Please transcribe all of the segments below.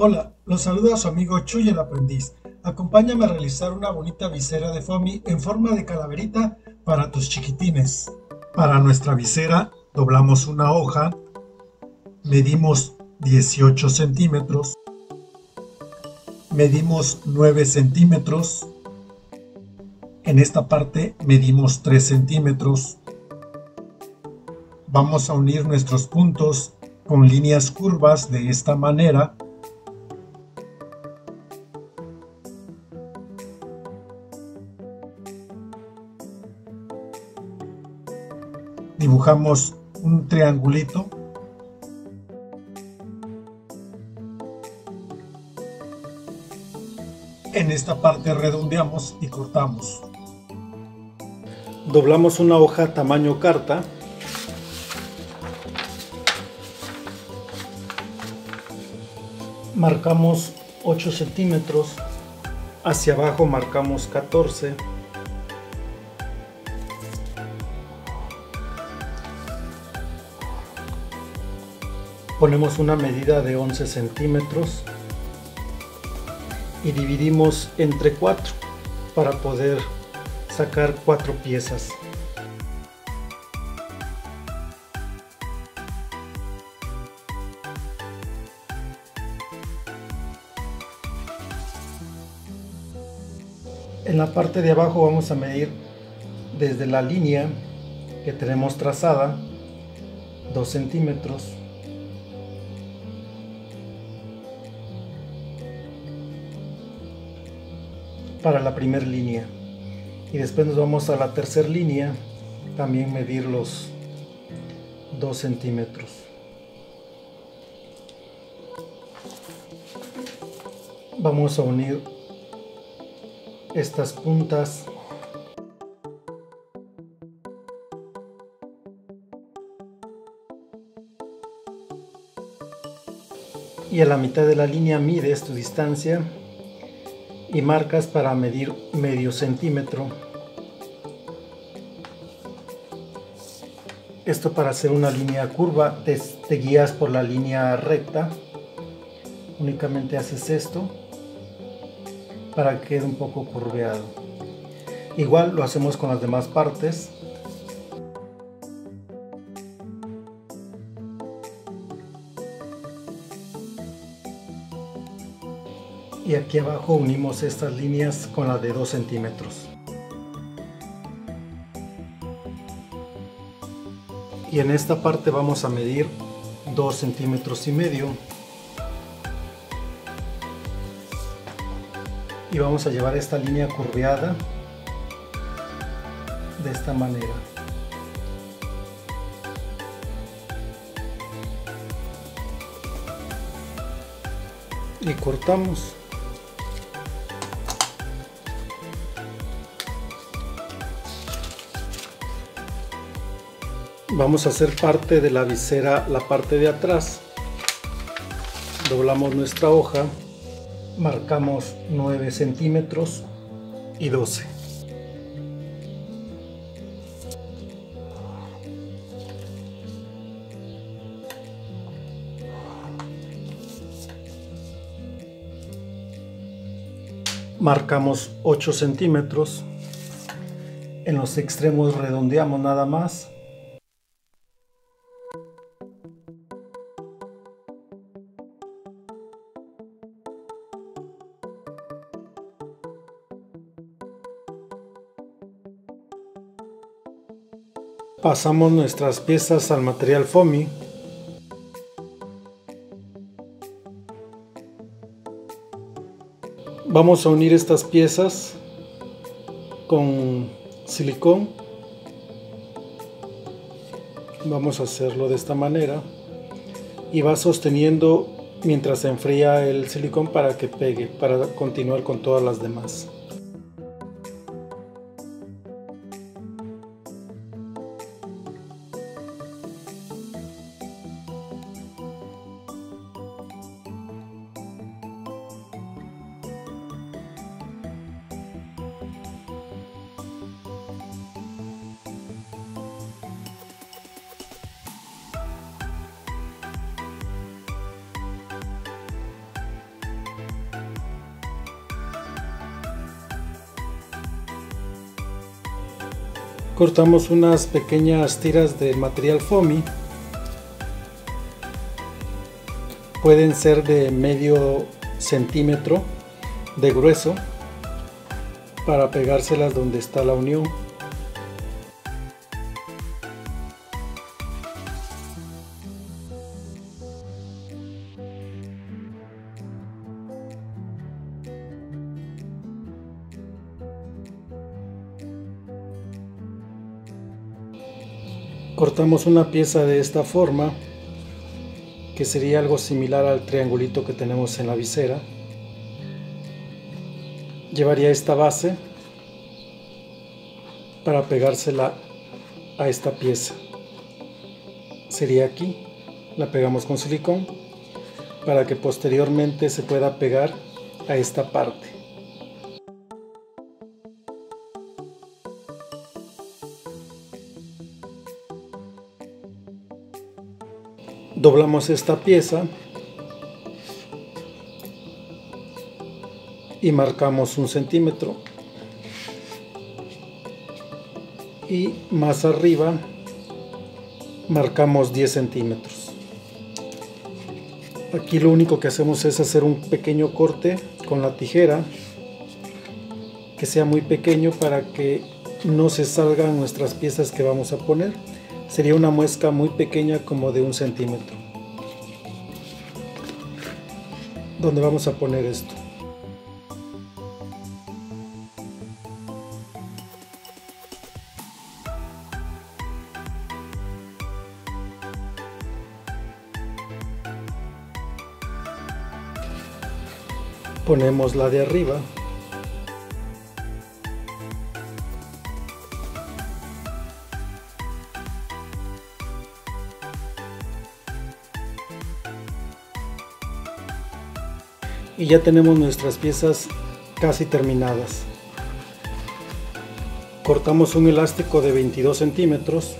Hola, los saluda su amigo Chuy el aprendiz. Acompáñame a realizar una bonita visera de foamy en forma de calaverita para tus chiquitines. Para nuestra visera doblamos una hoja, medimos 18 centímetros, medimos 9 centímetros, en esta parte medimos 3 centímetros, vamos a unir nuestros puntos con líneas curvas de esta manera dibujamos un triangulito. En esta parte redondeamos y cortamos. Doblamos una hoja tamaño carta. Marcamos 8 centímetros. Hacia abajo marcamos 14 ponemos una medida de 11 centímetros y dividimos entre 4 para poder sacar cuatro piezas. En la parte de abajo vamos a medir desde la línea que tenemos trazada 2 centímetros para la primera línea. Y después nos vamos a la tercera línea también medir los 2 centímetros. Vamos a unir estas puntas. Y a la mitad de la línea mides tu distancia y marcas para medir medio centímetro. Esto para hacer una línea curva te, guías por la línea recta. Únicamente haces esto para que quede un poco curveado. Igual lo hacemos con las demás partes. Y aquí abajo unimos estas líneas con la de 2 centímetros. Y en esta parte vamos a medir 2 centímetros y medio. Y vamos a llevar esta línea curveada de esta manera. Y cortamos vamos a hacer parte de la visera la parte de atrás. Doblamos nuestra hoja marcamos 9 centímetros y 12 marcamos 8 centímetros. En los extremos redondeamos nada más Pasamos nuestras piezas al material foamy. Vamos a unir estas piezas con silicón. Vamos a hacerlo de esta manera. Y va sosteniendo mientras se enfría el silicón para que pegue, para continuar con todas las demás. Cortamos unas pequeñas tiras de material foamy. Pueden ser de medio centímetro de grueso para pegárselas donde está la unión cortamos una pieza de esta forma que sería algo similar al triangulito que tenemos en la visera. Llevaría esta base para pegársela a esta pieza. Sería aquí la pegamos con silicón para que posteriormente se pueda pegar a esta parte doblamos esta pieza y marcamos un centímetro. Y más arriba marcamos 10 centímetros. Aquí lo único que hacemos es hacer un pequeño corte con la tijera que sea muy pequeño para que no se salgan nuestras piezas que vamos a poner sería una muesca muy pequeña como de un centímetro. Donde vamos a poner esto ponemos la de arriba y ya tenemos nuestras piezas casi terminadas. Cortamos un elástico de 22 centímetros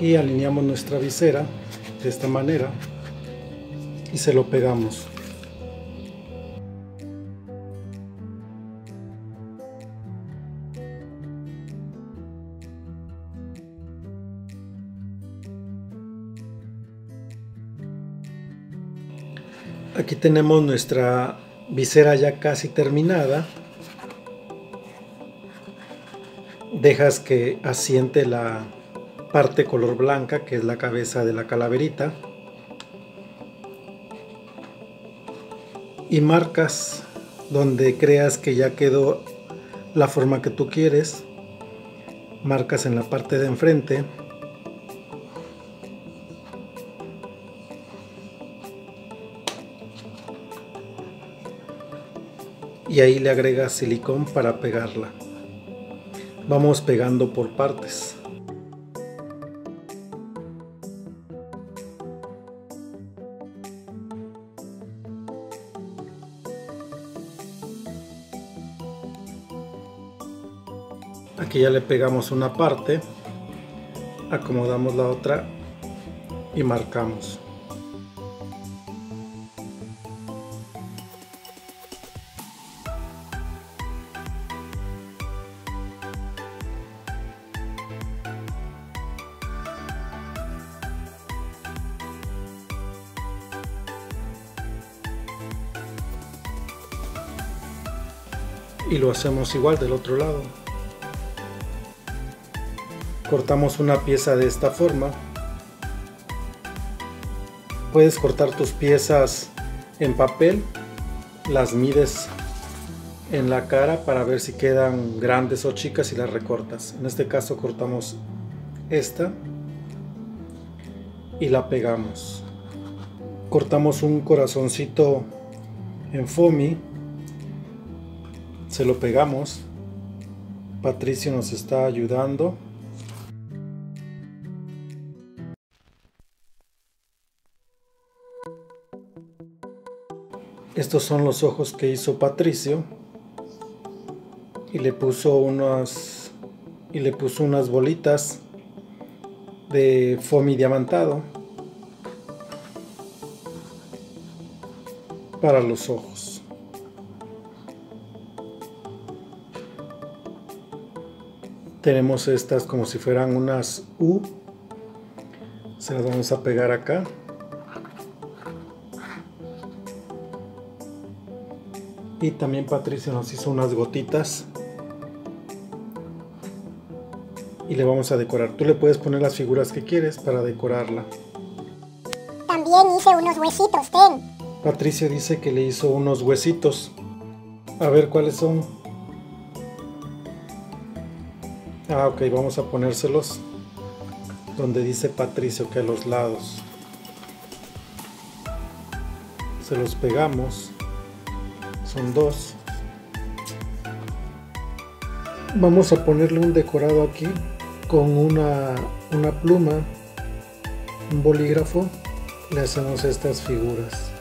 y alineamos nuestra visera de esta manera y se lo pegamos Aquí tenemos nuestra visera ya casi terminada. Dejas que asiente la parte color blanca, que es la cabeza de la calaverita. Y marcas donde creas que ya quedó la forma que tú quieres. Marcas en la parte de enfrente. Y ahí le agregas silicón para pegarla. Vamos pegando por partes. Aquí ya le pegamos una parte, acomodamos la otra y marcamos. Y lo hacemos igual del otro lado. Cortamos una pieza de esta forma. Puedes cortar tus piezas en papel las mides en la cara para ver si quedan grandes o chicas y las recortas. En este caso cortamos esta y la pegamos. Cortamos un corazoncito en foamy se lo pegamos. Patricio nos está ayudando. Estos son los ojos que hizo Patricio. Y le puso unas y le puso unas bolitas de foamy diamantado para los ojos tenemos estas como si fueran unas U. Se las vamos a pegar acá. Y también Patricia nos hizo unas gotitas. Y le vamos a decorar. Tú le puedes poner las figuras que quieres para decorarla. También hice unos huesitos, ten. Patricia dice que le hizo unos huesitos. A ver cuáles son. Ah, ok, vamos a ponérselos donde dice Patricio que a los lados. Se los pegamos. Son dos. Vamos a ponerle un decorado aquí con una, una pluma, un bolígrafo. Le hacemos estas figuras.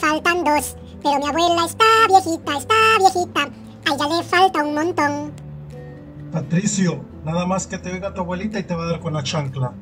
Faltan dos. Pero mi abuela está viejita, está viejita, a ella le falta un montón. Patricio, nada más que te oiga tu abuelita y te va a dar con la chancla.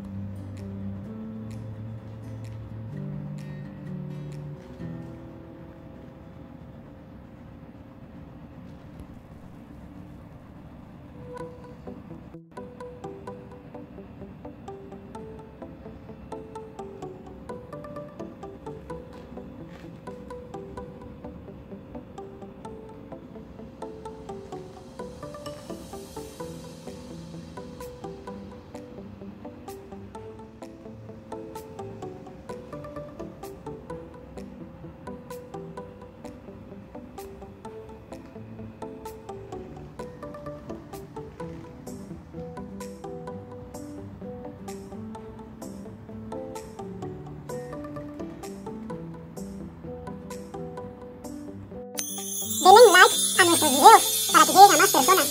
A nuestros videos para que lleguen a más personas.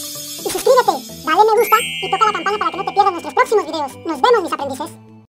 Y suscríbete, dale me gusta y toca la campana para que no te pierdas nuestros próximos videos. Nos vemos mis aprendices.